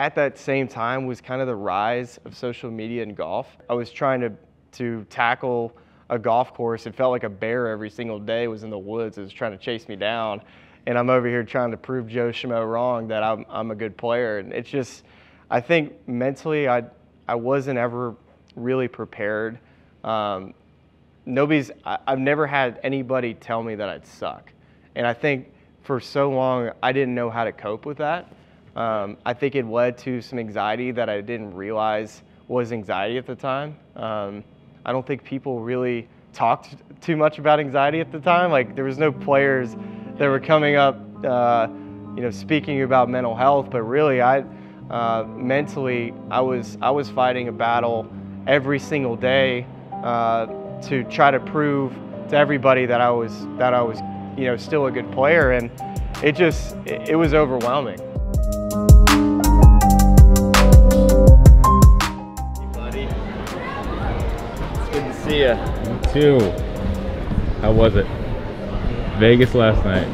at that same time was kind of the rise of social media in golf. I was trying to to tackle a golf course. It felt like a bear every single day was in the woods. It was trying to chase me down, and I'm over here trying to prove Joe Schmo wrong that I'm I'm a good player. And it's just, I think mentally I I wasn't ever really prepared. Um, nobody's I, I've never had anybody tell me that I'd suck, and I think for so long I didn't know how to cope with that. Um, I think it led to some anxiety that I didn't realize was anxiety at the time. Um, I don't think people really talked too much about anxiety at the time. Like there was no players that were coming up, uh, you know, speaking about mental health. But really, I uh, mentally, I was I was fighting a battle every single day uh, to try to prove to everybody that I was that I was, you know, still a good player. And it just it, it was overwhelming. See ya. You too. How was it? Vegas last night.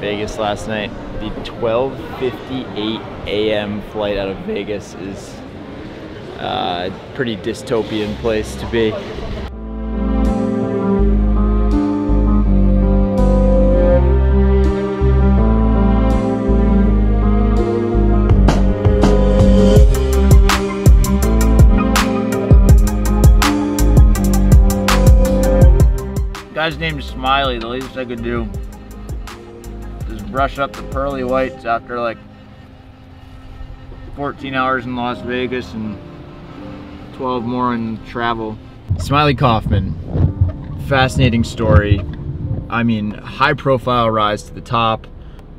Vegas last night. The 12:58 a.m. flight out of Vegas is uh, a pretty dystopian place to be. Guy's name is Smylie. The least I could do is brush up the pearly whites after like 14 hours in Las Vegas and 12 more in travel. Smylie Kaufman, fascinating story. I mean, high profile rise to the top,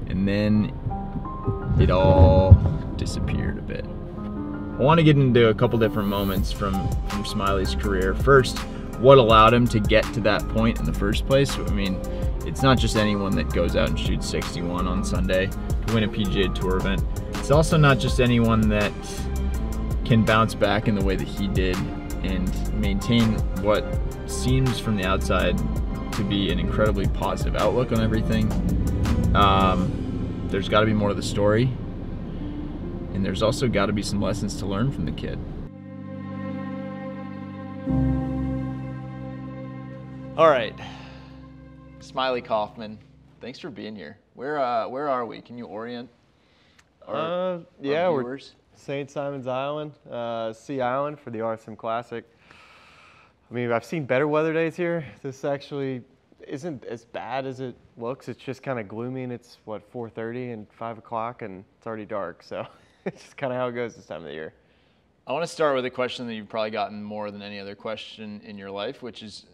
and then it all disappeared a bit. I want to get into a couple different moments from, from Smylie's career. First, what allowed him to get to that point in the first place. I mean, it's not just anyone that goes out and shoots 61 on Sunday to win a PGA Tour event. It's also not just anyone that can bounce back in the way that he did and maintain what seems from the outside to be an incredibly positive outlook on everything. Um, there's got to be more to the story, and there's also got to be some lessons to learn from the kid. All right, Smylie Kaufman, thanks for being here. Where uh, where are we? Can you orient? Our, Uh, yeah, our we're? St. Simon's Island, uh, Sea Island for the RSM Classic. I mean, I've seen better weather days here. This actually isn't as bad as it looks. It's just kind of gloomy, and it's what 4:30 and 5 o'clock, and it's already dark. So it's just kind of how it goes this time of the year. I want to start with a question that you've probably gotten more than any other question in your life, which is,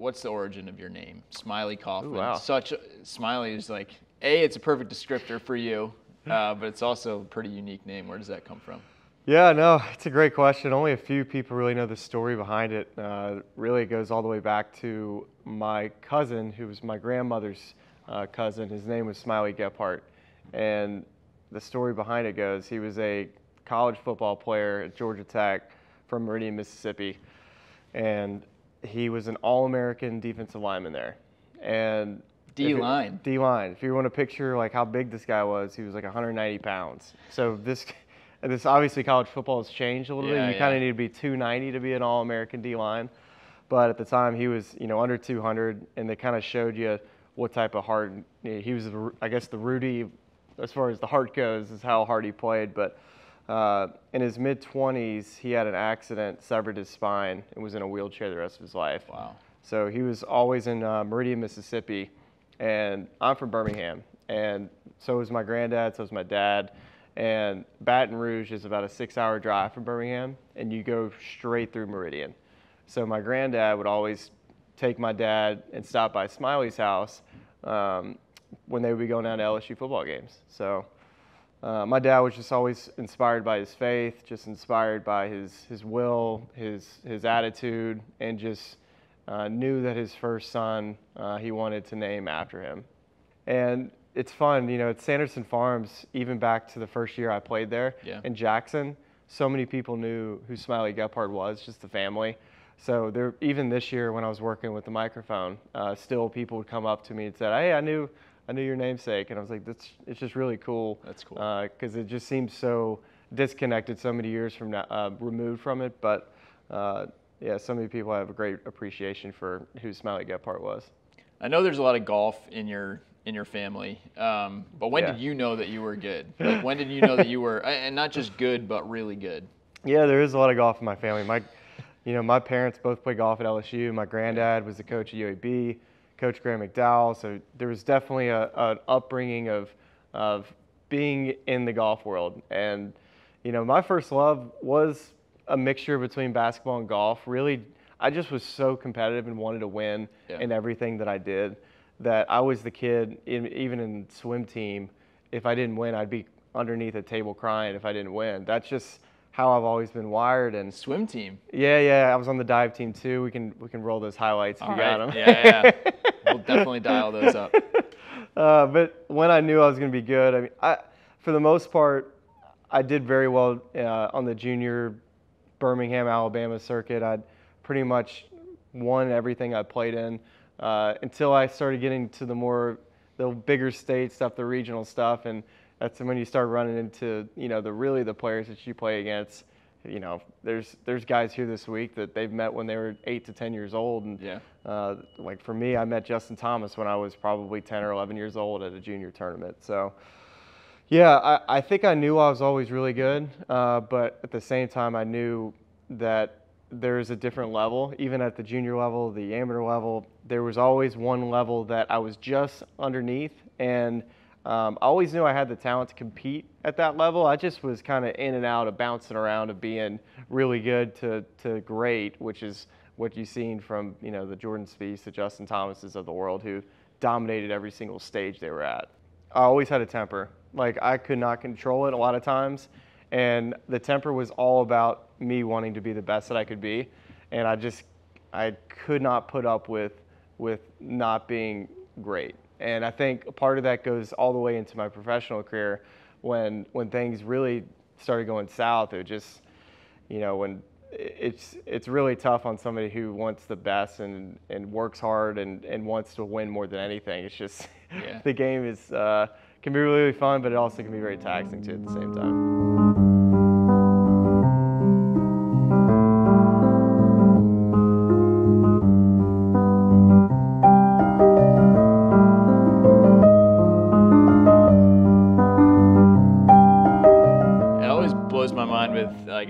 what's the origin of your name, Smylie Kaufman? wow. Such a, Smylie is like a, it's a perfect descriptor for you, uh, but it's also a pretty unique name. Where does that come from? Yeah, no, it's a great question. Only a few people really know the story behind it. Uh, really, it goes all the way back to my cousin, who was my grandmother's uh, cousin. His name was Smylie Gebhart. And the story behind it goes he was a college football player at Georgia Tech from Meridian, Mississippi. And he was an All American defensive lineman there. And D-line. D line. If you want to picture like how big this guy was, he was like 190 pounds. So this, this obviously college football has changed a little Yeah, bit. You kind of need to be 290 to be an All-American D line, but at the time he was you know under 200, and they kind of showed you what type of heart he was. I guess the Rudy, as far as the heart goes, is how hard he played. But uh, in his mid 20s, he had an accident, severed his spine, and was in a wheelchair the rest of his life. Wow. So he was always in uh, Meridian, Mississippi, and I'm from Birmingham, and so was my granddad, so was my dad. And Baton Rouge is about a six-hour drive from Birmingham, and you go straight through Meridian. So my granddad would always take my dad and stop by Smylie's house um, when they would be going down to LSU football games. So uh, my dad was just always inspired by his faith, just inspired by his, his will, his, his attitude, and just uh, knew that his first son uh, he wanted to name after him. And it's fun, you know, at Sanderson Farms, even back to the first year I played there Yeah. in Jackson, so many people knew who Smylie Gebhart was, just the family. So there, even this year when I was working with the microphone, uh, still people would come up to me and say, "Hey, I knew, I knew your namesake," and I was like, "That's, it's just really cool." That's cool. Because it just seems so disconnected so many years from now, uh, removed from it. But uh, yeah, so many people have a great appreciation for who Smylie Gebhart was. I know there's a lot of golf in your in your family, um, but when Yeah. did you know that you were good? Like, when did you know that you were, and not just good, but really good? Yeah, there is a lot of golf in my family. My, you know, my parents both play golf at LSU. My granddad was the coach at UAB, Coach Graham McDowell. So there was definitely a, an upbringing of, of being in the golf world. And, you know, my first love was a mixture between basketball and golf. Really, I just was so competitive and wanted to win Yeah. in everything that I did that I was the kid, in, even in swim team, if I didn't win, I'd be underneath a table crying if I didn't win. That's just how I've always been wired. And Swim team. yeah, yeah, I was on the dive team too. We can we can roll those highlights if All you got them. Yeah, yeah. We'll definitely dial those up. uh, but when I knew I was going to be good, I mean, I, for the most part, I did very well uh, on the junior Birmingham, Alabama circuit. I'd pretty much won everything I played in uh, until I started getting to the more the bigger state stuff, the regional stuff, and that's when you start running into you know the really the players that you play against. You know, there's there's guys here this week that they've met when they were eight to ten years old, and Yeah. uh, like for me, I met Justin Thomas when I was probably 10 or 11 years old at a junior tournament. So, yeah, I, I think I knew I was always really good, uh, but at the same time, I knew that there's a different level. Even at the junior level, the amateur level, there was always one level that I was just underneath, and um, I always knew I had the talent to compete at that level. I just was kind of in and out of bouncing around of being really good to, to great, which is what you've seen from you know the Jordan Spieths, the Justin Thomases of the world, who dominated every single stage they were at. I always had a temper. Like I could not control it a lot of times, and the temper was all about me wanting to be the best that I could be, and I just I could not put up with with not being great. And I think part of that goes all the way into my professional career when when things really started going south. It just you know when it's it's really tough on somebody who wants the best and, and works hard and, and wants to win more than anything. It's just Yeah. the game is uh, can be really, really fun, but it also can be very taxing too at the same time.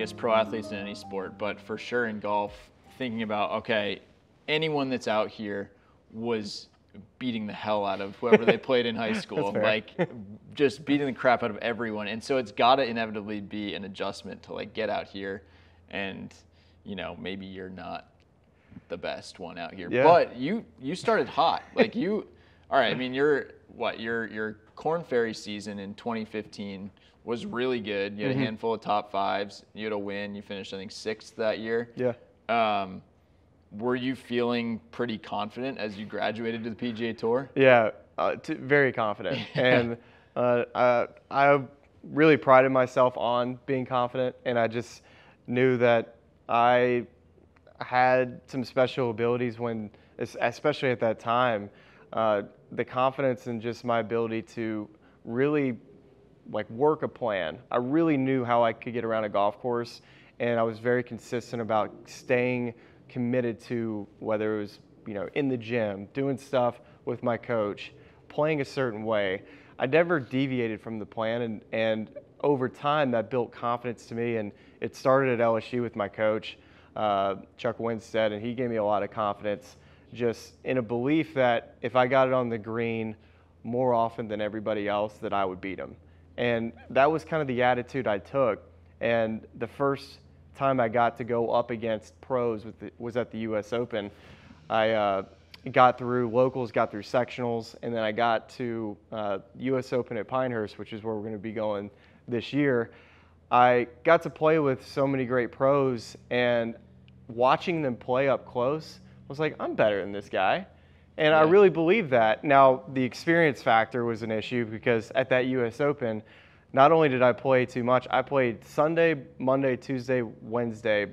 Guess, pro athletes in any sport, but for sure in golf, thinking about, okay, anyone that's out here was beating the hell out of whoever they played in high school, like just beating the crap out of everyone. And so it's got to inevitably be an adjustment to like get out here and, you know, maybe you're not the best one out here. Yeah. But you you started hot. Like you all right, I mean you're what, your your Korn Ferry season in 2015 was really good. You had Mm-hmm. a handful of top fives. You had a win. You finished I think sixth that year. Yeah. Um, were you feeling pretty confident as you graduated to the PGA Tour? Yeah, uh, t- very confident, and uh, I, I really prided myself on being confident, and I just knew that I had some special abilities when, especially at that time, uh, the confidence and just my ability to really like work a plan. I really knew how I could get around a golf course, and I was very consistent about staying committed to whether it was you know in the gym, doing stuff with my coach, playing a certain way. I never deviated from the plan, and and over time that built confidence to me, and it started at LSU with my coach uh, Chuck Winstead, and he gave me a lot of confidence, just in a belief that if I got it on the green more often than everybody else, that I would beat him. And that was kind of the attitude I took. And the first time I got to go up against pros the, was at the U.S. Open. I uh, got through locals, got through sectionals, and then I got to uh, U.S. Open at Pinehurst, which is where we're going to be going this year. I got to play with so many great pros, and watching them play up close was like, I'm better than this guy. And I really believe that. Now, the experience factor was an issue because at that US Open, not only did I play too much, I played Sunday, Monday, Tuesday, Wednesday,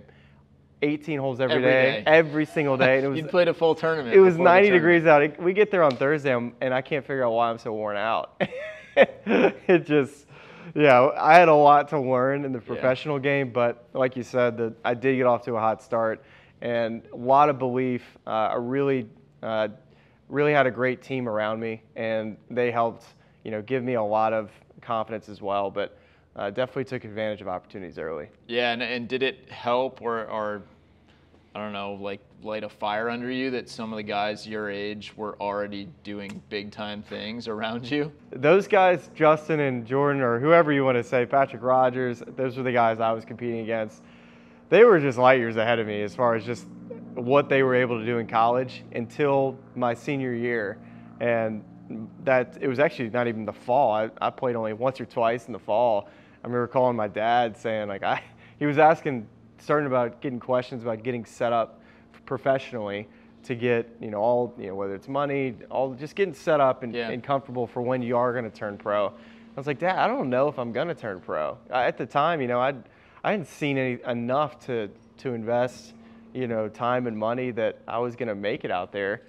18 holes every Every day, day. every single day. And it was, You'd played a full tournament. it was 90 degrees out. We get there on Thursday, and I can't figure out why I'm so worn out. it just, yeah, I had a lot to learn in the professional game, but like you said, the, I did get off to a hot start and a lot of belief. Uh, I really, uh, really had a great team around me, and they helped, you know, give me a lot of confidence as well. But uh, definitely took advantage of opportunities early. Yeah, and, and did it help or, or I don't know, like light a fire under you that some of the guys your age were already doing big time things around you? Those guys, Justin and Jordan, or whoever you want to say, Patrick Rodgers, those were the guys I was competing against. They were just light years ahead of me as far as just what they were able to do in college until my senior year. And that it was actually not even the fall. I, I played only once or twice in the fall. I remember calling my dad saying like I he was asking starting about getting questions about getting set up professionally to get you know all you know whether it's money all just getting set up and, Yeah. and comfortable for when you are going to turn pro. I was like, Dad, I don't know if I'm going to turn pro. I, at the time, you know, I I hadn't seen any enough to to invest you know time and money that I was going to make it out there.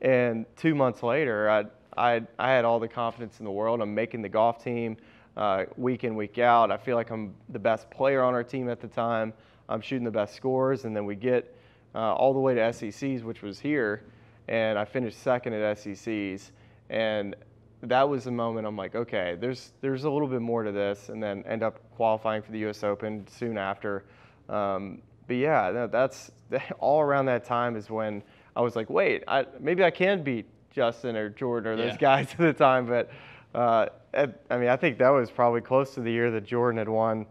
And two months later, I, I, I had all the confidence in the world. I'm making the golf team uh, week in, week out. I feel like I'm the best player on our team at the time. I'm shooting the best scores. And then we get uh, all the way to SECs, which was here. And I finished second at SECs. And that was the moment I'm like, okay, there's, there's a little bit more to this. And then end up qualifying for the US Open soon after. Um, but yeah, no, that's all around that time is when I was like, wait, I, maybe I can beat Justin or Jordan or those Yeah. guys at the time. But uh, at, I mean, I think that was probably close to the year that Jordan had won.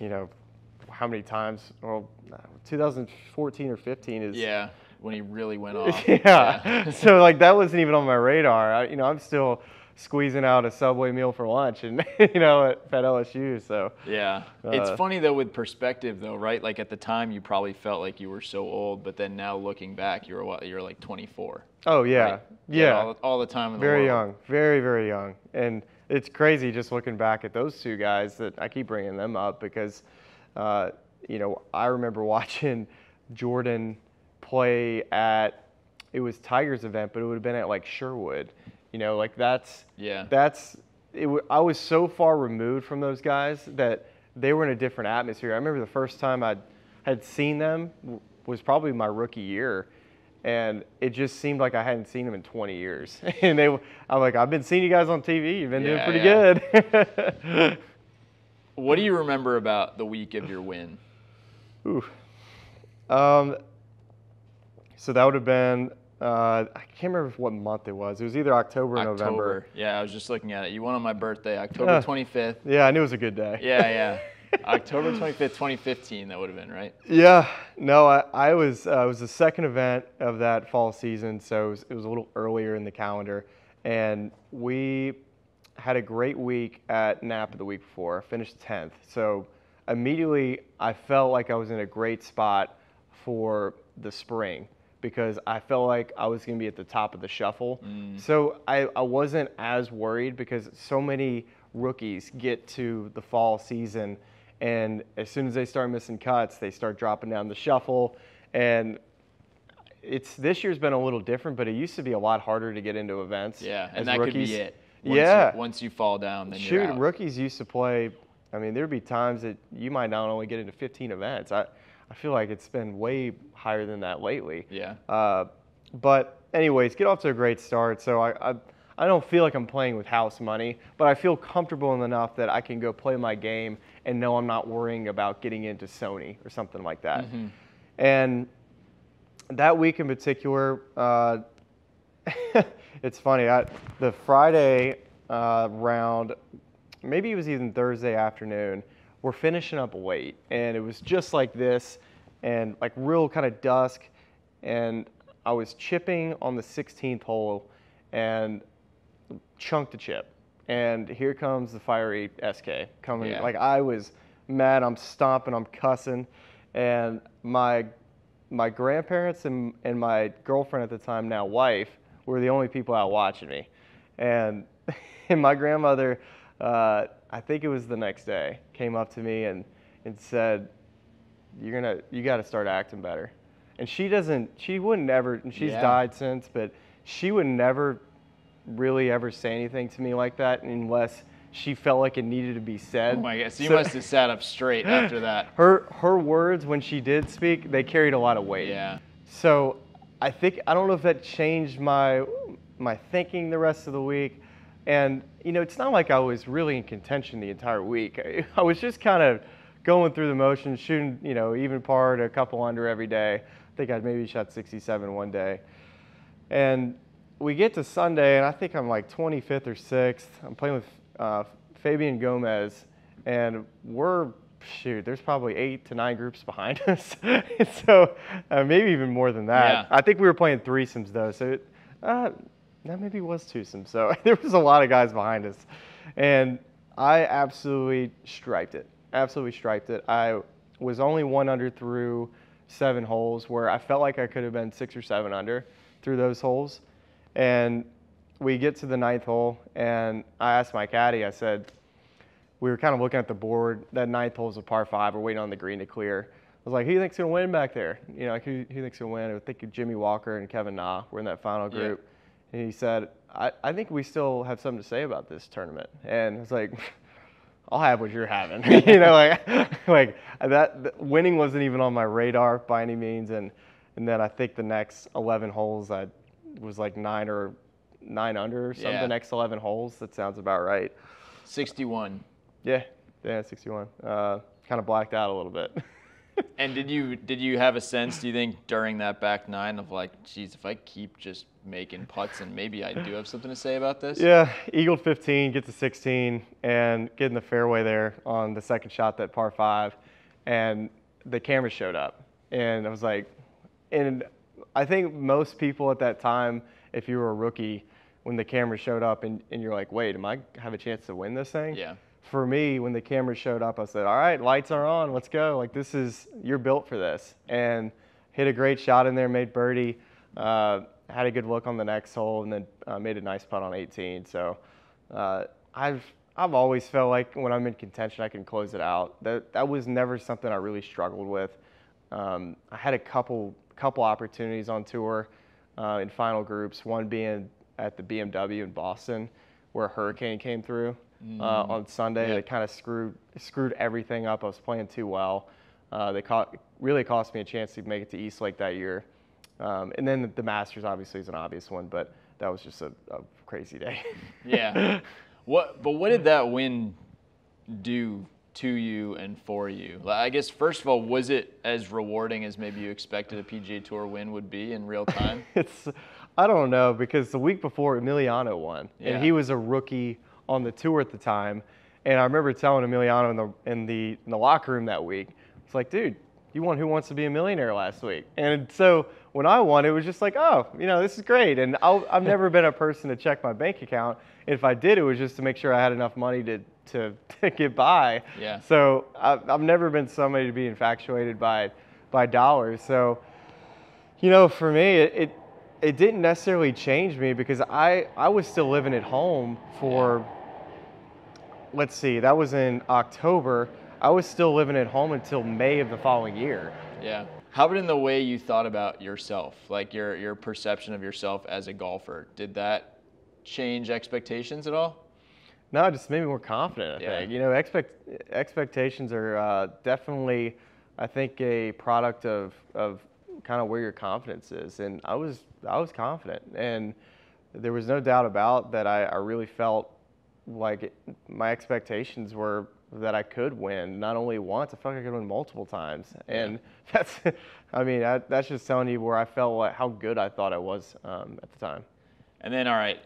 You know, how many times? Well, 2014 or 15 is Yeah, when he really went off. yeah. so like that wasn't even on my radar. I, you know, I'm still squeezing out a Subway meal for lunch, and you know, at, at LSU. So Yeah. It's Uh, funny though with perspective though, right? Like at the time you probably felt like you were so old, but then now looking back, you're what? You're like 24. oh yeah, right? Had yeah. All, all the time in the very world. young, very very young, and it's crazy just looking back at those two guys that I keep bringing them up because, uh, you know, I remember watching Jordan play at it was Tigers event, but it would have been at like Sherwood, you know, like that's Yeah. that's it. I was so far removed from those guys that they were in a different atmosphere. I remember the first time I had seen them was probably my rookie year, and it just seemed like I hadn't seen them in 20 years. and they, I'm like, I've been seeing you guys on TV. You've been Yeah, doing yeah. pretty good. What do you remember about the week of your win? Ooh. Um, so that would have been. Uh, I can't remember what month it was. It was either October or November. Yeah, I was just looking at it. You won on my birthday, October Yeah. 25th. Yeah, I knew it was a good day. Yeah, yeah. October 25th, 2015, that would have been, right? Yeah, no, I, I was uh, it was the second event of that fall season, so it was, it was a little earlier in the calendar, and we had a great week at Napa the week before. Finished tenth, so immediately I felt like I was in a great spot for the spring because I felt like I was going to be at the top of the shuffle. Mm. So I, I wasn't as worried because so many rookies get to the fall season and as soon as they start missing cuts, they start dropping down the shuffle and it's this year's been a little different, but it used to be a lot harder to get into events. Yeah, and that rookies. could be it. Once yeah. You, once you fall down, then Shoot, rookies used to play. I mean, there'd be times that you might not only get into 15 events. I, I feel like it's been way higher than that lately. Yeah. Uh, but anyways, get off to a great start. So I, I, I don't feel like I'm playing with house money, but I feel comfortable enough that I can go play my game and know I'm not worrying about getting into Sony or something like that. And that week in particular, uh, it's funny. I, the Friday uh, round, maybe it was even Thursday afternoon. We're finishing up late, and it was just like this, and like real kind of dusk. And I was chipping on the 16th hole, and chunked to chip. And here comes the fiery SK coming. Yeah. Like I was mad. I'm stomping. I'm cussing, and my my grandparents and, and my girlfriend at the time, now wife, were the only people out watching me. And, and my grandmother, uh, I think it was the next day, came up to me and, and said, You're gonna you gotta start acting better. And she doesn't she wouldn't never and she's Yeah. died since, but she would never really ever say anything to me like that unless she felt like it needed to be said. Oh my god! So you So- must have sat up straight after that. Her her words when she did speak, they carried a lot of weight. Yeah. So I think I don't know if that changed my my thinking the rest of the week. And you know, it's not like I was really in contention the entire week. I, I was just kind of going through the motions, shooting, you know, even par to a couple under every day. I think I'd maybe shot 67 one day. And we get to Sunday, and I think I'm like 25th or 6th. I'm playing with uh, Fabian Gomez, and we're shoot. There's probably eight to nine groups behind us, so uh, maybe even more than that. Yeah. I think we were playing threesomes though, so it, uh, that maybe was twosomes. So there was a lot of guys behind us, and I absolutely striped it. Absolutely striped it. I was only one under through seven holes, where I felt like I could have been six or seven under through those holes, and we get to the ninth hole, and I asked my caddy. I said, we were kind of looking at the board. That ninth hole is a par five. We're waiting on the green to clear. I was like, who do you think's gonna win back there? You know, like, who, who think's gonna win? I think Jimmy Walker and Kevin Na were in that final Yeah. And he said, I, I think we still have something to say about this tournament. And it's like, I'll have what you're having. you know, like, like that, th- winning wasn't even on my radar by any means. And, and then I think the next 11 holes, I was like nine or nine under or something. Yeah. The next 11 holes, that sounds about right. 61. Yeah, yeah, 61. Uh, kind of blacked out a little bit. And did you did you have a sense? Do you think during that back nine of like, geez, if I keep just making putts and maybe I do have something to say about this? yeah, eagle 15, get to 16, and get in the fairway there on the second shot, that par five, and the camera showed up, and I was like, and I think most people at that time, if you were a rookie, when the camera showed up and, and you're like, wait, am I have a chance to win this thing? Yeah. For me, when the camera showed up, I said, "All right, lights are on. Let's go. Like this is you're built for this." And hit a great shot in there, made birdie, uh, had a good look on the next hole, and then uh, made a nice putt on 18. So uh, I've I've always felt like when I'm in contention, I can close it out. That that was never something I really struggled with. Um, I had a couple couple opportunities on tour uh, in final groups. One being at the BMW in Boston, where a hurricane came through uh, on Sunday. Yeah. It kind of screwed screwed everything up. I was playing too well. Uh, they caught, really cost me a chance to make it to East Lake that year. Um, and then the Masters obviously is an obvious one, but that was just a, a crazy day. Yeah. What? But what did that win do to you and for you? Like, I guess first of all, was it as rewarding as maybe you expected a PGA Tour win would be in real time? it's I don't know because the week before Emiliano won, Yeah. and he was a rookie on the tour at the time. And I remember telling Emiliano in the in the in the locker room that week, it's like, dude, you won Who Wants to Be a Millionaire last week. And so when I won, it was just like, oh, you know, this is great. And I'll, I've never been a person to check my bank account. If I did, it was just to make sure I had enough money to to, to get by. Yeah. So I've, I've never been somebody to be infatuated by by dollars. So you know, for me, it, it it didn't necessarily change me because I I was still living at home for. Let's see, that was in October. I was still living at home until May of the following year. Yeah. How about in the way you thought about yourself, like your your perception of yourself as a golfer? Did that change expectations at all? No, it just made me more confident. I Yeah. think you know, expect expectations are uh, definitely, I think, a product of of kind of where your confidence is, and I was I was confident, and there was no doubt about that. I, I really felt like it, my expectations were that I could win not only once, I felt like I could win multiple times, and that's, I mean, I, that's just telling you where I felt like how good I thought I was um, at the time. And then, all right,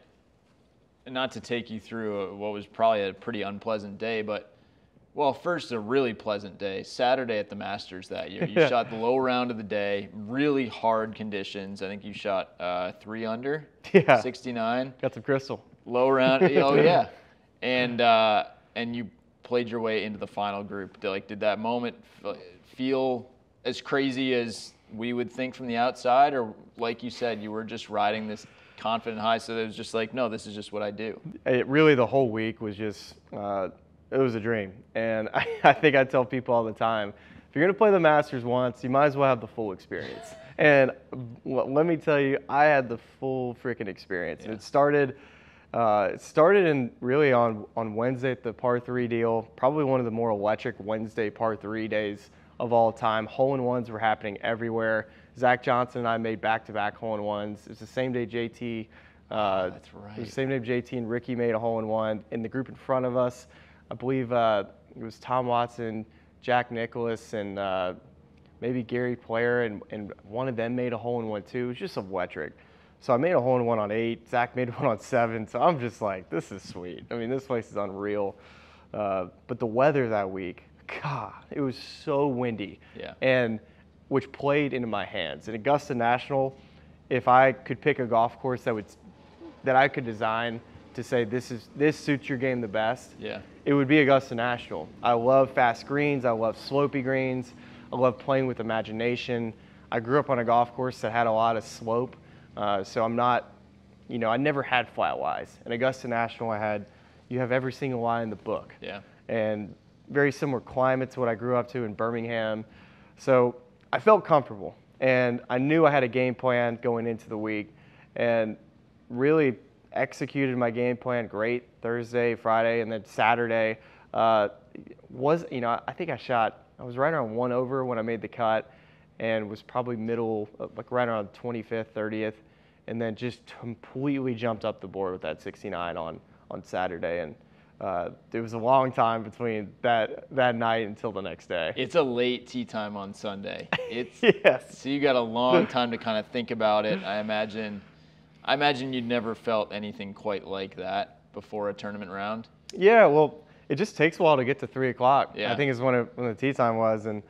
not to take you through what was probably a pretty unpleasant day, but well, first a really pleasant day. Saturday at the Masters that year, you shot the low round of the day. Really hard conditions. I think you shot uh, three under, Yeah. 69. Got some crystal. Low round. oh yeah, and uh, and you played your way into the final group. Did, like, did that moment feel as crazy as we would think from the outside, or like you said, you were just riding this confident high? So it was just like, no, this is just what I do. it really the whole week was just uh, it was a dream and I, I think i tell people all the time if you're going to play the masters once you might as well have the full experience and let me tell you i had the full freaking experience Yeah. it started Uh, it started in really on on Wednesday at the par three deal. Probably one of the more electric Wednesday par three days of all time. Hole in ones were happening everywhere. Zach Johnson and I made back to back hole in ones. It was the same day JT. Uh, That's It was right. the same day JT and Rickie made a hole in one. In the group in front of us, I believe uh, it was Tom Watson, Jack Nicklaus, and uh, maybe Gary Player, and, and one of them made a hole in one too. It was just electric. So I made a hole in one on eight. Zach made one on seven. So I'm just like, this is sweet. I mean, this place is unreal. Uh, but the weather that week, God, it was so windy. Yeah. And which played into my hands. In Augusta National, if I could pick a golf course that would that I could design to say this is this suits your game the best, Yeah. it would be Augusta National. I love fast greens. I love slopy greens. I love playing with imagination. I grew up on a golf course that had a lot of slope, uh, so I'm not, you know, I never had flat lies. In Augusta National, I had, you have every single lie in the book Yeah. and very similar climate to what I grew up to in Birmingham. So I felt comfortable, and I knew I had a game plan going into the week, and really executed my game plan great Thursday, Friday, and then Saturday. Uh, was you know I think I shot I was right around one over when I made the cut, and was probably middle uh, like right around 25th, 30th, and then just completely jumped up the board with that 69 on on Saturday, and uh, it was a long time between that that night until the next day. It's a late tea time on Sunday. It's yes. so you got a long time to kind of think about it. I imagine. I imagine you'd never felt anything quite like that before a tournament round. Yeah, well, it just takes a while to get to three o'clock. Yeah. I think is when it, when the tea time was, and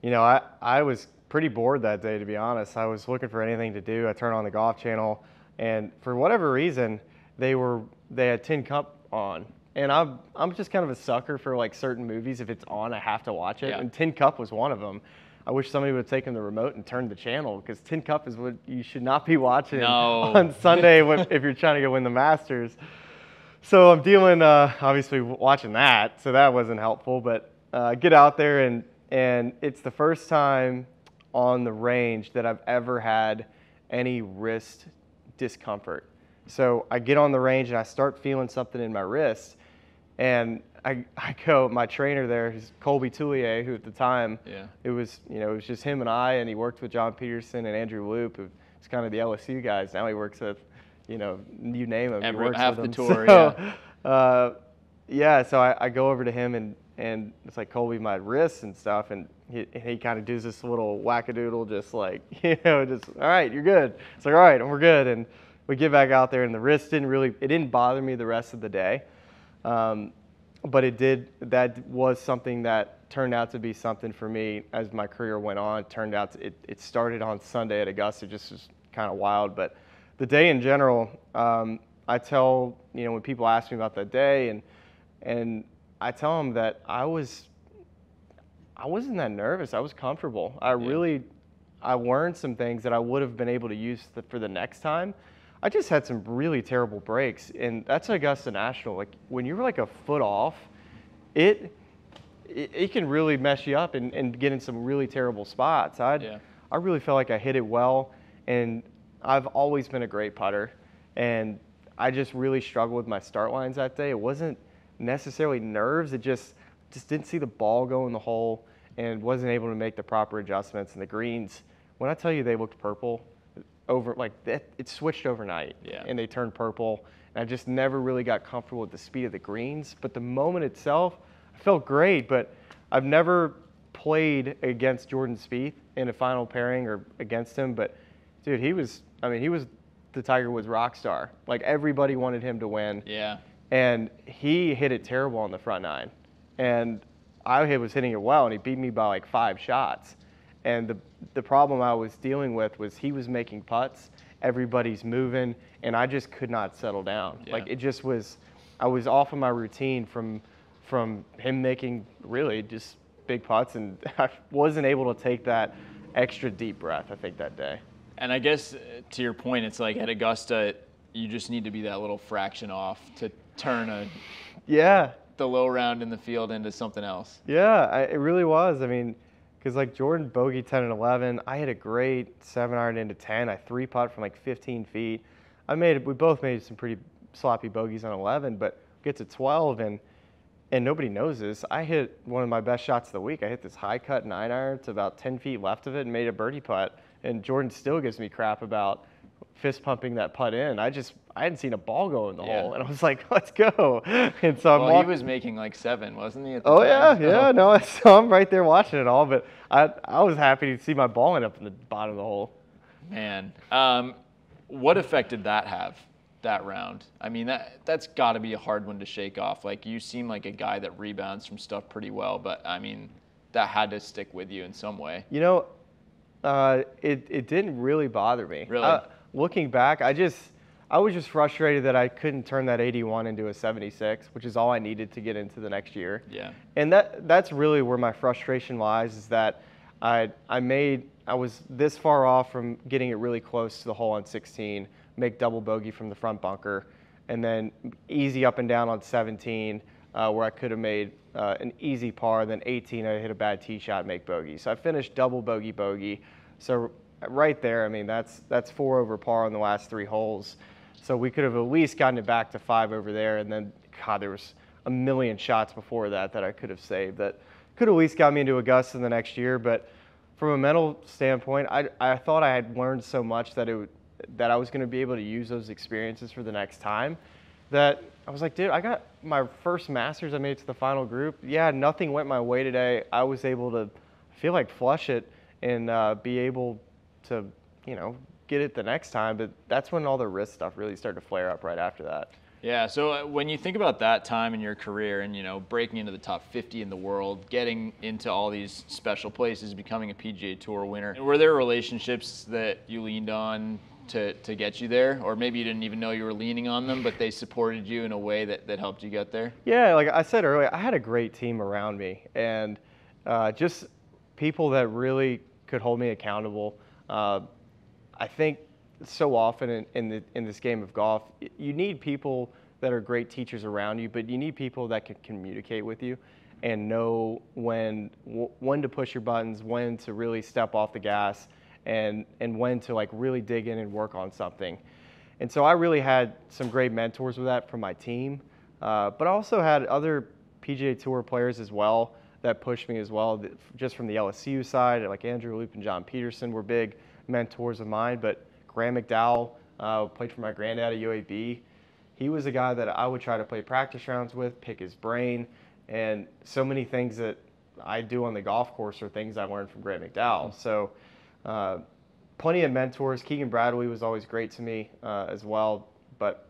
you know, I I was pretty bored that day to be honest. I was looking for anything to do. I turned on the golf channel, and for whatever reason, they were they had Tin Cup on, and I'm I'm just kind of a sucker for like certain movies. If it's on, I have to watch it, Yeah. and Tin Cup was one of them. I wish somebody would have taken the remote and turned the channel because Tin Cup is what you should not be watching No. on Sunday when, if you're trying to go win the Masters. So I'm dealing, uh, obviously watching that, so that wasn't helpful. But uh, get out there and and it's the first time on the range that I've ever had any wrist discomfort. So I get on the range and I start feeling something in my wrist, and I, I go, my trainer there is Colby Toulier, who at the time Yeah. it was you know it was just him and I, and he worked with John Peterson and Andrew Loupe, who's kind of the LSU guys. Now he works with, you know, you name him. he Every- works half with the tour, So, yeah. Uh, yeah. So I, I go over to him and and it's like Colby my wrists and stuff, and he, he kind of does this little wackadoodle, just like you know, just all right, you're good. It's like all right, and we're good, and we get back out there, and the wrist didn't really, it didn't bother me the rest of the day. Um, but it did that was something that turned out to be something for me as my career went on It turned out to, it, it started on sunday at augusta just was kind of wild but the day in general um, i tell you know when people ask me about that day and and i tell them that i was i wasn't that nervous i was comfortable i really i learned some things that i would have been able to use the, for the next time I just had some really terrible breaks, and that's Augusta National. Like when you're like a foot off, it it, it can really mess you up and, and get in some really terrible spots. I Yeah. I really felt like I hit it well, and I've always been a great putter, and I just really struggled with my start lines that day. It wasn't necessarily nerves; it just just didn't see the ball go in the hole, and wasn't able to make the proper adjustments. And the greens, when I tell you they looked purple, over like that, it switched overnight, Yeah. and they turned purple. And I just never really got comfortable with the speed of the greens. But the moment itself, I felt great. But I've never played against Jordan Spieth in a final pairing or against him. But dude, he was. I mean, he was the Tiger Woods rock star. Like everybody wanted him to win Yeah. And he hit it terrible on the front nine. And I was hitting it well, and he beat me by like five shots. And the the problem I was dealing with was he was making putts, everybody's moving, and I just could not settle down. Yeah. Like it just was, I was off of my routine from from him making really just big putts, and I wasn't able to take that extra deep breath. I think that day. And I guess uh, to your point, it's like at Augusta, you just need to be that little fraction off to turn a, Yeah, the low round in the field into something else. Yeah, I, it really was. I mean, because like Jordan bogey 10 and 11, I had a great seven iron into 10. I three putt from like 15 feet. I made we both made some pretty sloppy bogeys on 11, but get to 12 and and nobody knows this. I hit one of my best shots of the week. I hit this high cut nine iron to about 10 feet left of it and made a birdie putt. And Jordan still gives me crap about fist pumping that putt in. I just I hadn't seen a ball go in the Yeah. hole, and I was like, let's go. And so I'm Well, he was making like seven, wasn't he? Oh yeah, time? yeah, no. So I'm right there watching it all, but I I was happy to see my ball end up in the bottom of the hole. Man, um, what effect did that have? That round. I mean, that that's got to be a hard one to shake off. Like you seem like a guy that rebounds from stuff pretty well, but I mean, that had to stick with you in some way. You know, uh, it it didn't really bother me. Really? Uh, looking back, I just I was just frustrated that I couldn't turn that 81 into a 76, which is all I needed to get into the next year. Yeah. And that that's really where my frustration lies is that I I made I was this far off from getting it really close to the hole on 16, make double bogey from the front bunker, and then easy up and down on 17 uh, where I could have made uh, an easy par. Then 18 I hit a bad tee shot, make bogey. So I finished double bogey bogey. So right there, I mean that's that's four over par on the last three holes. So we could have at least gotten it back to five over there, and then God, there was a million shots before that that I could have saved that could at least got me into Augusta in the next year. But from a mental standpoint, I, I thought I had learned so much that it that I was going to be able to use those experiences for the next time. That I was like, dude, I got my first Masters. I made it to the final group. Yeah, nothing went my way today. I was able to feel like flush it and uh, be able to, you know, get it the next time. But that's when all the risk stuff really started to flare up right after that. Yeah. So uh, when you think about that time in your career and you know breaking into the top 50 in the world, getting into all these special places, becoming a PGA Tour winner, were there relationships that you leaned on to, to get you there, or maybe you didn't even know you were leaning on them, but they supported you in a way that, that helped you get there? Yeah, like I said earlier, I had a great team around me, and uh, just people that really could hold me accountable. Uh, I think so often in, in, the, in this game of golf, you need people that are great teachers around you, but you need people that can communicate with you and know when wh- when to push your buttons, when to really step off the gas, and and when to like really dig in and work on something. And so I really had some great mentors with that from my team, uh, but I also had other PGA Tour players as well that pushed me as well, just from the LSU side, like Andrew Loupe and John Peterson were big mentors of mine. But Graham McDowell uh, played for my granddad at UAB. He was a guy that I would try to play practice rounds with, pick his brain, and so many things that I do on the golf course are things I learned from Graham McDowell. So. Uh, plenty of mentors. Keegan Bradley was always great to me uh, as well. But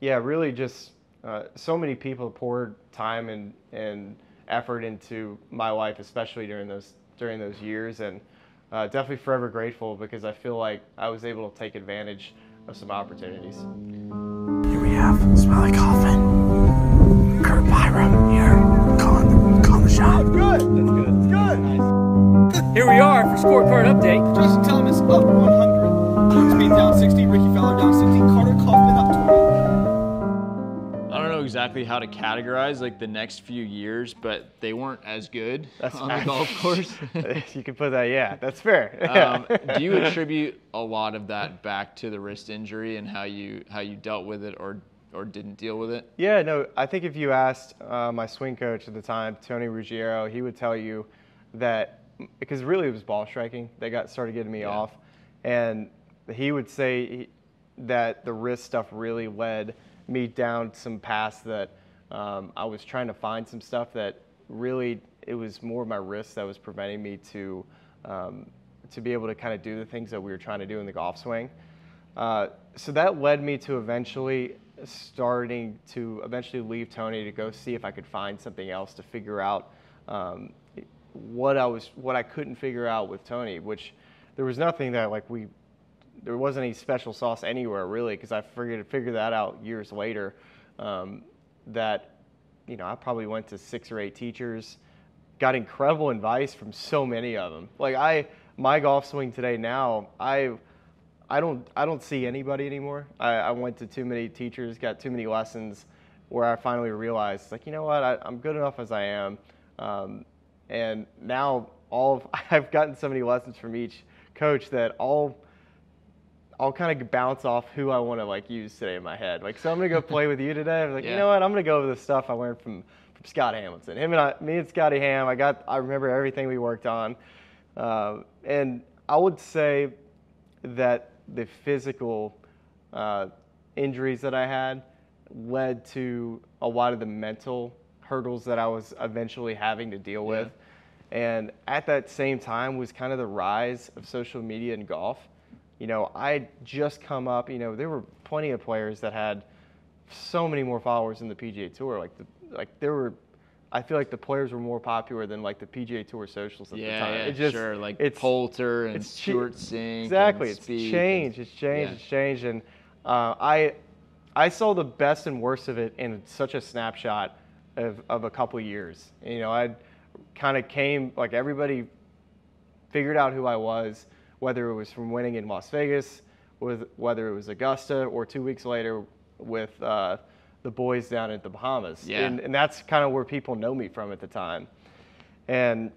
yeah, really just uh, so many people poured time and, and effort into my life, especially during those during those years, and uh, definitely forever grateful because I feel like I was able to take advantage of some opportunities. Here we have Smylie Kaufman, Curt Byrum here, calling, calling the shot. Good. That's good. That's good. Here we are for scorecard update. Jason Thomas up 100. Jordan Spieth down 60. Rickie Fowler down 60. Exactly how to categorize like the next few years, but they weren't as good That's on the golf course. you can put that. Yeah, that's fair. um, do you attribute a lot of that back to the wrist injury and how you how you dealt with it or or didn't deal with it? Yeah, no, I think if you asked uh, my swing coach at the time, Tony Ruggiero, he would tell you that because really it was ball striking that got started getting me Yeah. off, and he would say he, that the wrist stuff really led me down some paths that um, I was trying to find some stuff that really it was more my wrist that was preventing me to um, to be able to kind of do the things that we were trying to do in the golf swing. Uh, so that led me to eventually starting to eventually leave Tony to go see if I could find something else to figure out um, what I was what I couldn't figure out with Tony, which there was nothing that like we there wasn't any special sauce anywhere really because I figured figured that out years later um, that you know I probably went to six or eight teachers got incredible advice from so many of them like I my golf swing today now I I don't I don't see anybody anymore. I, I went to too many teachers got too many lessons where I finally realized like you know what? I, I'm good enough as I am. Um, and now all of, I've gotten so many lessons from each coach that all I'll kind of bounce off who I want to like use today in my head. Like, so I'm gonna go play with you today. I'm like, you know what? I'm gonna go over the stuff I learned from, from Scott Hamilton. Him and I, me and Scotty Ham. I got, I remember everything we worked on, uh, and I would say that the physical uh, injuries that I had led to a lot of the mental hurdles that I was eventually having to deal with. And at that same time was kind of the rise of social media in golf. You know, I just come up, you know, there were plenty of players that had so many more followers in the PGA Tour. Like, the, like there were, I feel like the players were more popular than like the PGA Tour socials at the time. yeah, It just- sure. Like it's- Poulter and it's Stewart Cink. Exactly, and it's changed. It's changed. Yeah. It's changed, and uh, I, I saw the best and worst of it in such a snapshot of, of a couple years. You know, I kind of came like everybody figured out who I was, whether it was from winning in Las Vegas, with whether it was Augusta, or two weeks later with uh, the boys down at the Bahamas. Yeah. And, and that's kind of where people know me from at the time. And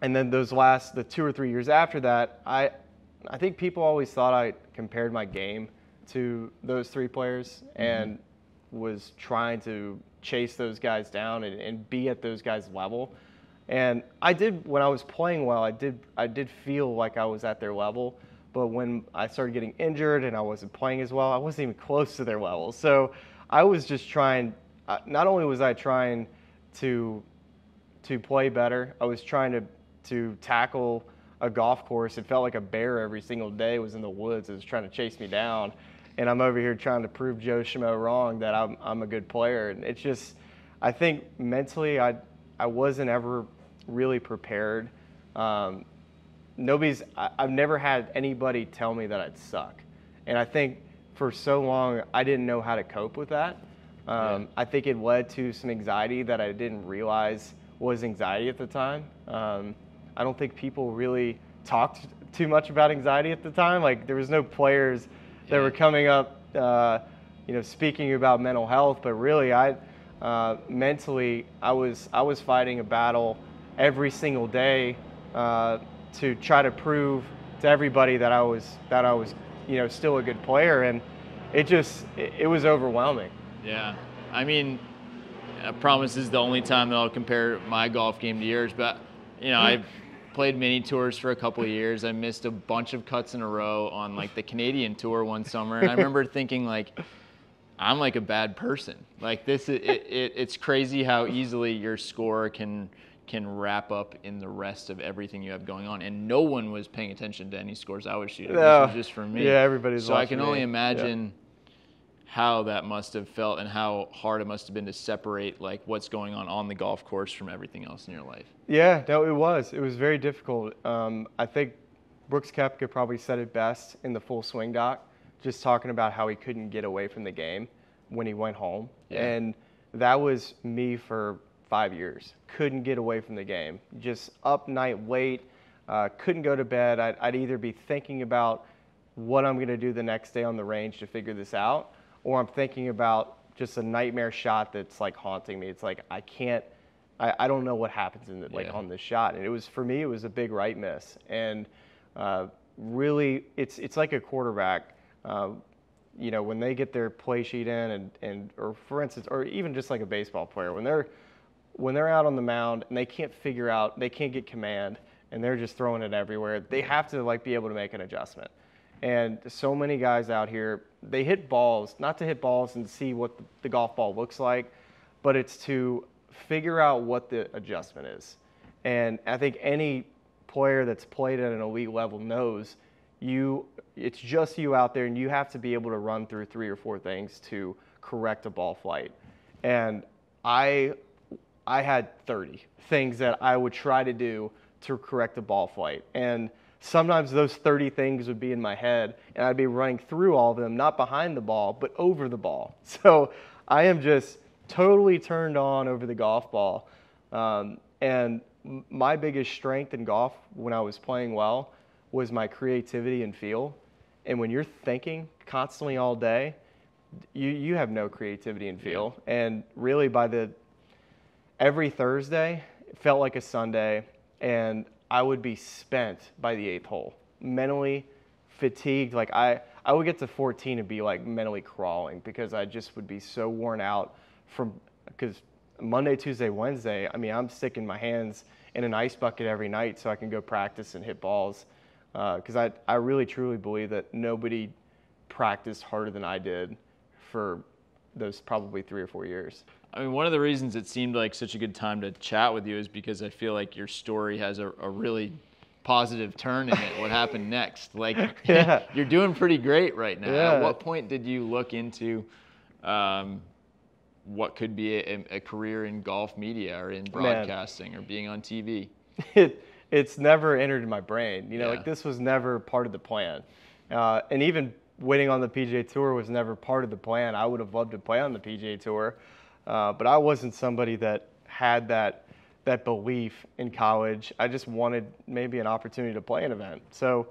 and then those last the two or three years after that, I I think people always thought I compared my game to those three players and was trying to chase those guys down and, and be at those guys' level. And I did when I was playing well, I did I did feel like I was at their level. But when I started getting injured and I wasn't playing as well, I wasn't even close to their level. So I was just trying. uh, Not only was I trying to to play better. I was trying to to tackle a golf course. It felt like a bear every single day was in the woods. It was trying to chase me down, and I'm over here trying to prove Joe Schmo wrong that I'm I'm a good player. And it's just, I think mentally I I wasn't ever really prepared. Um, nobody's I, I've never had anybody tell me that I'd suck, and I think for so long I didn't know how to cope with that. Um, I think it led to some anxiety that I didn't realize was anxiety at the time. Um, I don't think people really talked too much about anxiety at the time. Like there was no players that Yeah. were coming up, uh, you know, speaking about mental health. But really, I uh, mentally I was I was fighting a battle every single day uh, to try to prove to everybody that I was that I was you know still a good player, and it just it, it was overwhelming. Yeah, I mean, I promise this is the only time that I'll compare my golf game to yours. But you know, I've played mini tours for a couple of years. I missed a bunch of cuts in a row on like the Canadian tour one summer, and I remember thinking like, I'm like a bad person. Like this, it, it, it's crazy how easily your score can can wrap up in the rest of everything you have going on. And no one was paying attention to any scores I was shooting. No. This was just for me. Yeah, everybody's So I can only me. Yeah. imagine how that must have felt and how hard it must have been to separate like what's going on on the golf course from everything else in your life. Yeah, no, it was. It was very difficult. Um, I think Brooks Koepka probably said it best in the full swing doc, just talking about how he couldn't get away from the game when he went home. Yeah. And that was me for five years. Couldn't get away from the game. Just up night late, uh, couldn't go to bed. I'd, I'd either be thinking about what I'm going to do the next day on the range to figure this out, or I'm thinking about just a nightmare shot that's like haunting me. It's like I can't, I, I don't know what happens in the, like Yeah. on this shot. And it was for me, it was a big right miss, and uh, really, it's it's like a quarterback. Uh, you know, when they get their play sheet in, and and or for instance, or even just like a baseball player, when they're when they're out on the mound and they can't figure out, they can't get command, and they're just throwing it everywhere. They have to like be able to make an adjustment. And so many guys out here, they hit balls, not to hit balls and see what the, golf ball looks like, but it's to figure out what the adjustment is. And I think any player that's played at an elite level knows you it's just you out there and you have to be able to run through three or four things to correct a ball flight. And I I had 30 things that I would try to do to correct a ball flight. And sometimes those 30 things would be in my head and I'd be running through all of them, not behind the ball, but over the ball. So I am just totally turned on over the golf ball. Um, and my biggest strength in golf when I was playing well was my creativity and feel. And when you're thinking constantly all day, you, you have no creativity and feel. And really, by the every Thursday felt like a Sunday, and I would be spent by the eighth hole, mentally, fatigued. Like I, I would get to 14 and be like mentally crawling because I just would be so worn out from because Monday, Tuesday, Wednesday. I mean, I'm sticking my hands in an ice bucket every night so I can go practice and hit balls. Uh, because I, I really truly believe that nobody practiced harder than I did for those probably three or four years. I mean, one of the reasons it seemed like such a good time to chat with you is because I feel like your story has a, a really positive turn in it. What happened next? Like, Yeah. you're doing pretty great right now. Yeah. At what point did you look into um, what could be a, a career in golf media or in broadcasting or being on TV? it it's never entered my brain. You know, Yeah. like this was never part of the plan. Uh, and even winning on the PGA Tour was never part of the plan. I would have loved to play on the PGA Tour, uh, but I wasn't somebody that had that that belief in college. I just wanted maybe an opportunity to play an event. So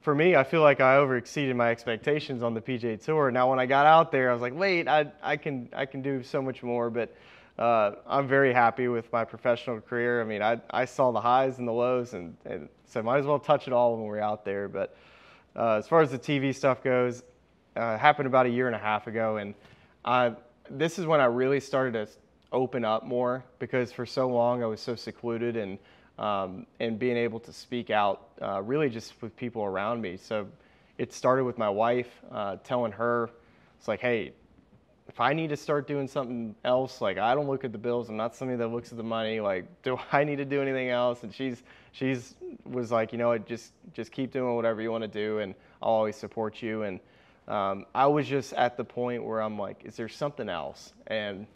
for me, I feel like I overexceeded my expectations on the PGA Tour. Now, when I got out there, I was like, wait, I, I can I can do so much more. But uh, I'm very happy with my professional career. I mean, I, I saw the highs and the lows, and, and so might as well touch it all when we're out there. But uh, as far as the TV stuff goes, uh, happened about a year and a half ago, and I, this is when I really started to open up more because for so long I was so secluded and um, and being able to speak out uh, really just with people around me. So it started with my wife uh, telling her, it's like, hey, if I need to start doing something else, like I don't look at the bills, I'm not somebody that looks at the money. Like, do I need to do anything else? And she's she's was like, you know, just just keep doing whatever you want to do, and I'll always support you. And um, I was just at the point where I'm like, is there something else? And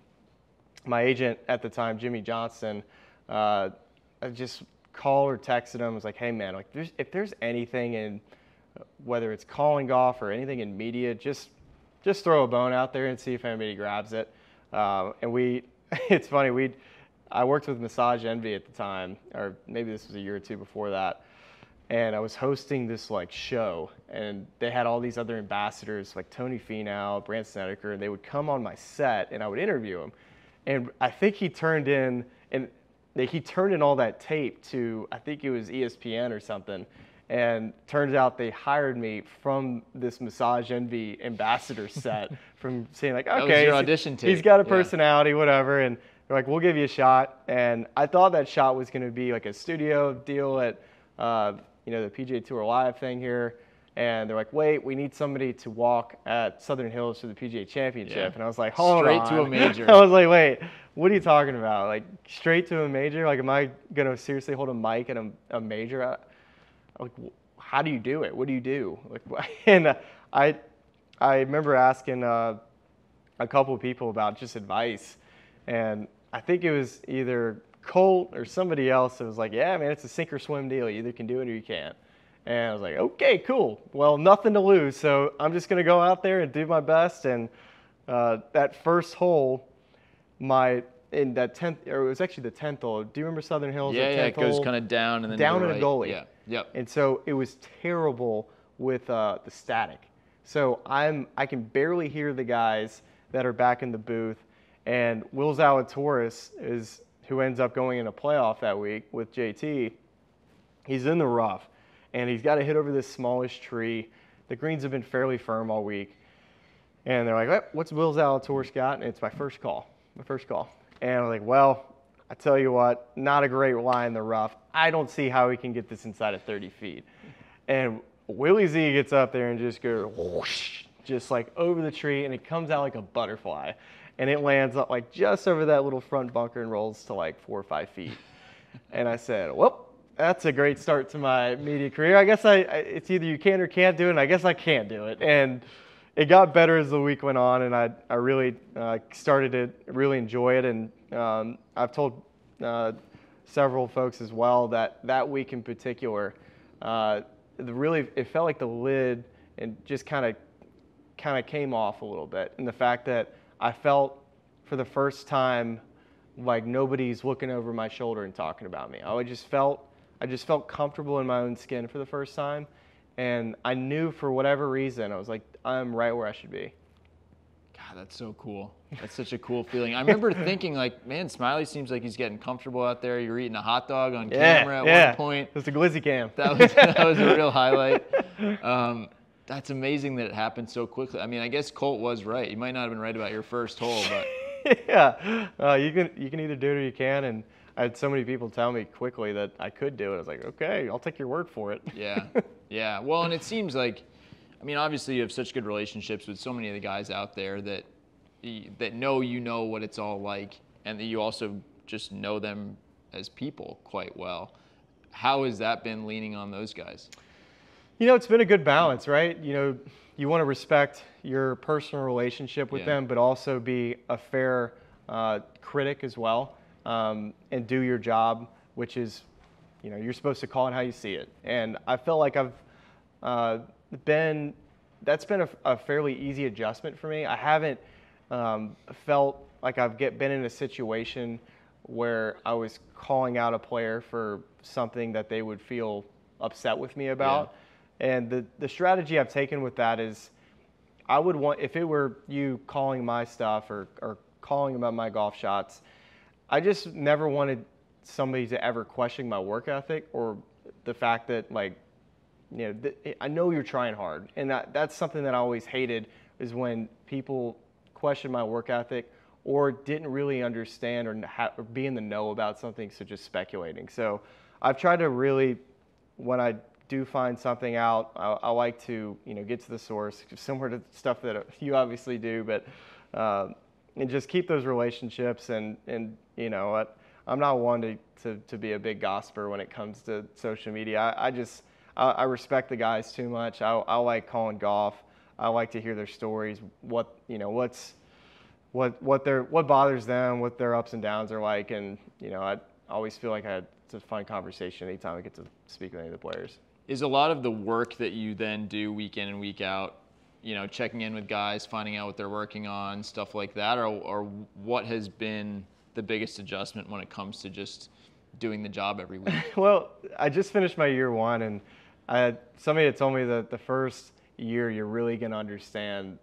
my agent at the time, Jimmy Johnson, uh, I just called or texted him. I was like, hey man, like there's, if there's anything in whether it's calling golf or anything in media, just just throw a bone out there and see if anybody grabs it. Um, and we, it's funny, we, I worked with Massage Envy at the time, or maybe this was a year or two before that. And I was hosting this like show, and they had all these other ambassadors like Tony Finau, Brandt Snedeker, and they would come on my set, and I would interview them. And I think he turned in, and they, he turned in all that tape to, I think it was ESPN or something. And turns out they hired me from this Massage Envy ambassador set from saying like, okay, he's- he's got a yeah. personality, whatever. And they're like, we'll give you a shot. And I thought that shot was going to be like a studio deal at, uh, you know, the PGA Tour Live thing here. And they're like, wait, we need somebody to walk at Southern Hills for the PGA Championship. Yeah. And I was like, hold Straight on. to a major. I was like, wait, what are you talking about? Like straight to a major? Like, am I gonna seriously hold a mic at a, a major? I, like, how do you do it? What do you do? Like, and uh, I, I remember asking uh, a couple of people about just advice, and I think it was either Colt or somebody else that was like, yeah, man, it's a sink or swim deal. You either can do it or you can't. And I was like, okay, cool. Well, nothing to lose, so I'm just gonna go out there and do my best. And uh, that first hole, my in that tenth, or it was actually the tenth hole. Do you remember Southern Hills? Yeah, yeah, it 10th goes kind of down and then down the in a right. goalie. Yeah, yep. And so it was terrible with uh, the static. So I'm I can barely hear the guys that are back in the booth. And Will Zalatoris is who ends up going in a playoff that week with JT. He's in the rough, and he's got to hit over this smallish tree. The greens have been fairly firm all week. And they're like, "What- what's Will Zalatoris got? And it's my first call, my first call. And I'm like, well, I tell you what, not a great lie in the rough. I don't see how he can get this inside of 30 feet. And Willie Z gets up there and just goes whoosh, just like over the tree, and it comes out like a butterfly. And it lands up like just over that little front bunker and rolls to like four or five feet. and I said, well, that's a great start to my media career. I guess I, I it's either you can or can't do it, and I guess I can't do it. And it got better as the week went on, and I, I really uh, started to really enjoy it. And um, I've told uh, several folks as well that that week in particular, uh, the really it felt like the lid and just kind of kind of came off a little bit, and the fact that I felt for the first time like nobody's looking over my shoulder and talking about me. I just felt I just felt comfortable in my own skin for the first time, and I knew for whatever reason I was like I'm right where I should be. God, that's so cool. That's such a cool feeling. I remember thinking like, man, Smylie seems like he's getting comfortable out there. You're eating a hot dog on Yeah, camera at yeah. one point. It's a glizzy cam. That was that was a real highlight. Um, that's amazing that it happened so quickly. I mean, I guess Colt was right. You might not have been right about your first hole, but yeah, uh, you can you can either do it or you can. And I had so many people tell me quickly that I could do it. I was like, okay, I'll take your word for it. yeah, yeah. Well, and it seems like, I mean, obviously you have such good relationships with so many of the guys out there that that know you know what it's all like, and that you also just know them as people quite well. How has that been leaning on those guys? You know, it's been a good balance, right? You know, you want to respect your personal relationship with Yeah. them, but also be a fair uh, critic as well, um, and do your job, which is, you know, you're supposed to call it how you see it. And I feel like I've uh, been, that's been a, a fairly easy adjustment for me. I haven't um, felt like I've get been in a situation where I was calling out a player for something that they would feel upset with me about. And the, the strategy I've taken with that is I would want, if it were you calling my stuff or, or calling about my golf shots, I just never wanted somebody to ever question my work ethic or the fact that, like, you know, th- I know you're trying hard. And that, that's something that I always hated is when people question my work ethic or didn't really understand or, ha- or be in the know about something, so just speculating. So I've tried to really, when I do find something out, I, I like to, you know, get to the source, similar to stuff that you obviously do, but, uh, and just keep those relationships and, and you know, I'm not one to, to, to be a big gosper when it comes to social media. I, I just, I, I respect the guys too much. I, I like calling golf. I like to hear their stories, what, you know, what's, what what their what bothers them, what their ups and downs are like, and you know I always feel like I it's a fun conversation anytime I get to speak with any of the players. Is a lot of the work that you then do week in and week out, you know, checking in with guys, finding out what they're working on, stuff like that, or, or what has been the biggest adjustment when it comes to just doing the job every week? Well, I just finished my year one, and I somebody had told me that the first year you're really going to understand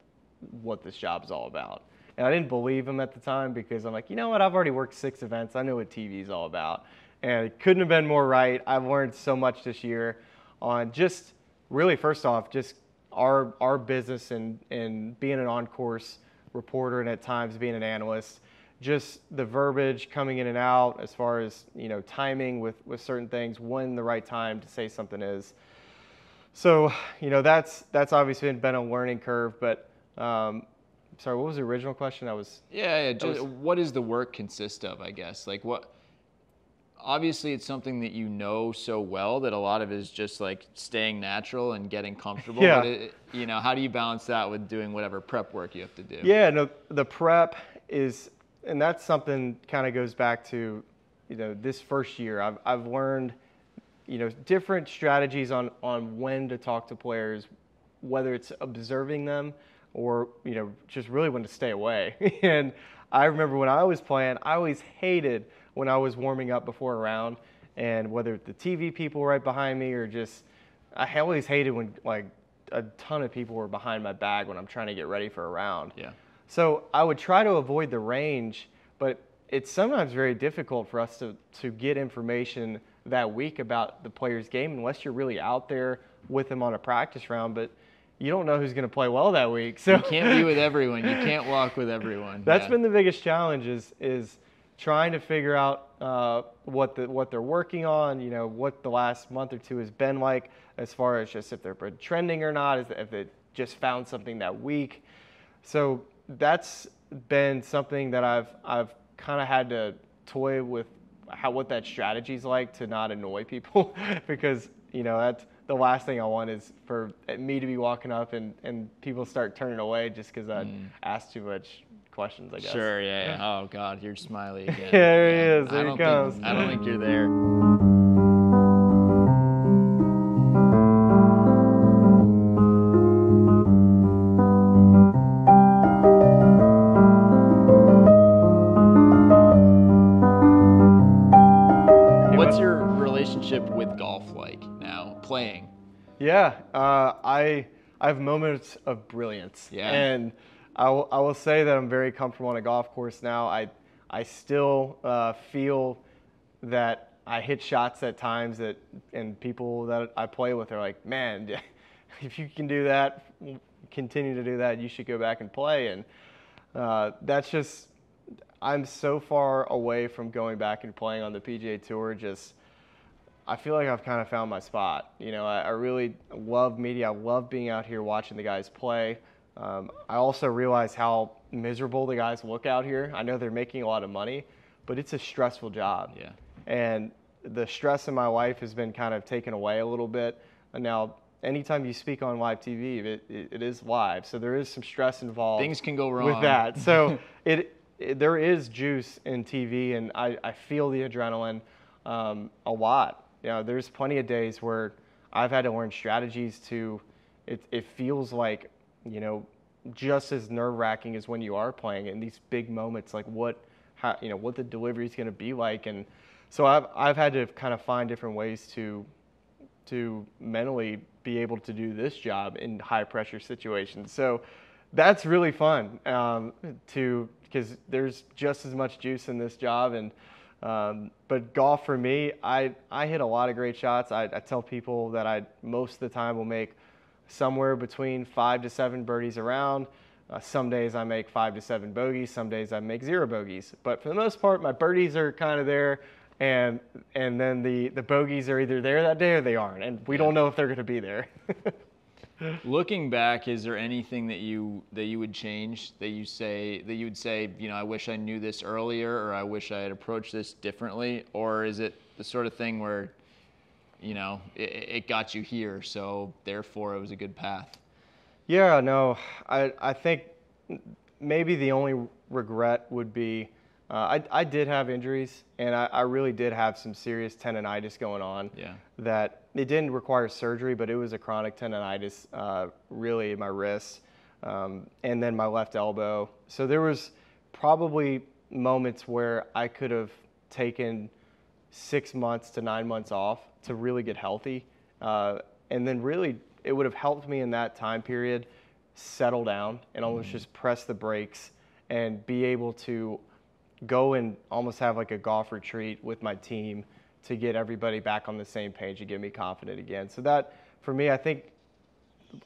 what this job is all about. And I didn't believe him at the time because I'm like, you know what? I've already worked six events. I know what TV is all about. And it couldn't have been more right. I've learned so much this year on just really, first off, just our, our business and, and being an on course reporter and at times being an analyst just the verbiage coming in and out as far as you know timing with with certain things when the right time to say something is so you know that's that's obviously been a learning curve but um, sorry what was the original question i was Yeah, yeah. Just, was- what does the work consist of? I guess like what. Obviously, it's something that you know so well that a lot of it is just like staying natural and getting comfortable. Yeah. But it, you know, how do you balance that with doing whatever prep work you have to do? Yeah, no, the prep is, and that's something kind of goes back to, you know, this first year. I've, I've learned, you know, different strategies on, on when to talk to players, whether it's observing them or, you know, just really when to stay away. and I remember when I was playing, I always hated when I was warming up before a round, and whether the TV people right behind me or just, I always hated when like a ton of people were behind my bag when I'm trying to get ready for a round. Yeah. So I would try to avoid the range, but it's sometimes very difficult for us to, to get information that week about the player's game unless you're really out there with them on a practice round. But you don't know who's going to play well that week. So You can't be with everyone. You can't walk with everyone. that's Yeah. been the biggest challenge is is trying to figure out uh, what the what they're working on. You know what the last month or two has been like as far as just if they're trending or not, is if they just found something that week. So that's been something that I've I've kind of had to toy with how what that strategy's like to not annoy people because you know that's the last thing I want is for me to be walking up and, and people start turning away just because I asked too much questions. I guess. Sure, yeah, yeah. Oh God, you're Smylie again. There he Yeah. is, there he don't comes. Think, I don't think you're there. What's your relationship with golf like now? Playing. Yeah, uh, I I have moments of brilliance, Yeah. and I will, will say that I'm very comfortable on a golf course now. I, I still uh, feel that I hit shots at times that, and people that I play with are like, man, if you can do that, continue to do that, you should go back and play. And uh, that's just, I'm so far away from going back and playing on the PGA Tour. Just, I feel like I've kind of found my spot. You know, I, I really love media. I love being out here watching the guys play. Um, I also realize how miserable the guys look out here. I know they're making a lot of money, but it's a stressful job. Yeah. And the stress in my life has been kind of taken away a little bit. And now, anytime you speak on live TV, it, it, it is live, so there is some stress involved. Things can go wrong. with that. So it, it there is juice in TV, and I, I feel the adrenaline um, a lot. You know, there's plenty of days where I've had to learn strategies to. It, it feels like you know just as nerve wracking as when you are playing in these big moments, like what how, you know what the delivery is going to be like, and so I've I've had to kind of find different ways to to mentally be able to do this job in high pressure situations. So that's really fun um, to because there's just as much juice in this job and. Um, but golf for me, I, I hit a lot of great shots. I, I tell people that I most of the time will make somewhere between five to seven birdies around. Uh, some days I make five to seven bogeys. Some days I make zero bogeys. But for the most part, my birdies are kind of there, and and then the the bogeys are either there that day or they aren't, and we don't know if they're going to be there. Looking back, is there anything that you that you would change that you say that you would say, you know, I wish I knew this earlier, or I wish I had approached this differently, or is it the sort of thing where, you know, it, it got you here, so therefore it was a good path? Yeah, no, I I think maybe the only regret would be uh, I I did have injuries and I, I really did have some serious tendonitis going on. Yeah. That it didn't require surgery, but it was a chronic tendonitis, uh, really in my wrists, um, and then my left elbow. So there was probably moments where I could have taken six months to nine months off to really get healthy. Uh, and then really, it would have helped me in that time period settle down and almost just press the brakes and be able to go and almost have like a golf retreat with my team to get everybody back on the same page and get me confident again. So that, for me, I think,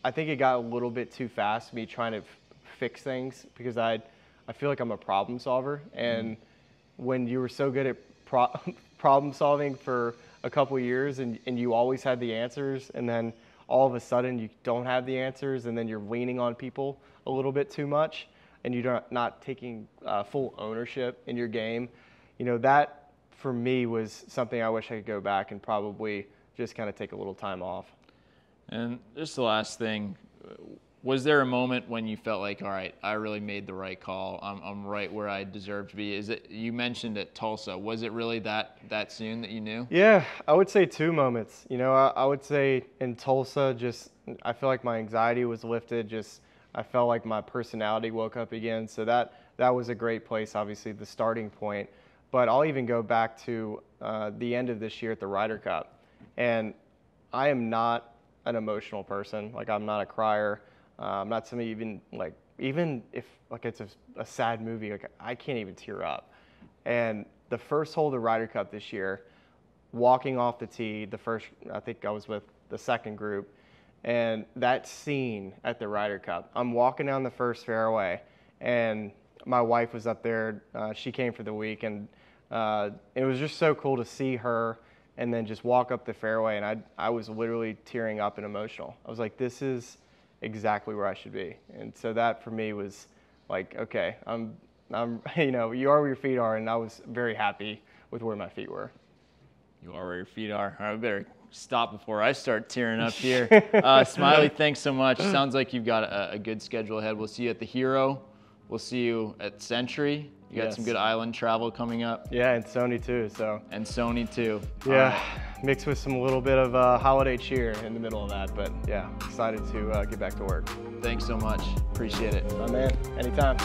I think it got a little bit too fast, me trying to f- fix things because I, I feel like I'm a problem solver. And when you were so good at pro- problem solving for a couple years and, and you always had the answers and then all of a sudden you don't have the answers and then you're leaning on people a little bit too much and you're not, not taking uh, full ownership in your game. You know that for me was something i wish i could go back and probably just kind of take a little time off. And just the last thing, was there a moment when you felt like, all right, I really made the right call. I'm, I'm right where I deserve to be. Is it? You mentioned at Tulsa. Was it really that that soon that you knew? Yeah, I would say two moments. You know, I, I would say in Tulsa, just I feel like my anxiety was lifted. Just I felt like my personality woke up again. So that that was a great place, obviously the starting point. But I'll even go back to uh, the end of this year at the Ryder Cup, and I am not an emotional person. Like I'm not a crier. I'm not somebody even like even if like it's a, a sad movie. Like I can't even tear up. And the first hole of the Ryder Cup this year, walking off the tee, the first I think I was with the second group, and that scene at the Ryder Cup. I'm walking down the first fairway, and my wife was up there. Uh, she came for the week, and uh, it was just so cool to see her and then just walk up the fairway. And I, I was literally tearing up and emotional. I was like, this is exactly where I should be. And so that for me was like, okay, I'm, I'm, you know, you are where your feet are. And I was very happy with where my feet were. You are where your feet are. I better stop before I start tearing up here. Uh, Smylie, thanks so much. Sounds like you've got a, a good schedule ahead. We'll see you at the Hero. We'll see you at Sentry. You got some good island travel coming up, Yeah, and Sony too. So and Sony too. Yeah, right. mixed with some little bit of uh, holiday cheer in the middle of that. But yeah, excited to uh, get back to work. Thanks so much. Appreciate it. My man, anytime.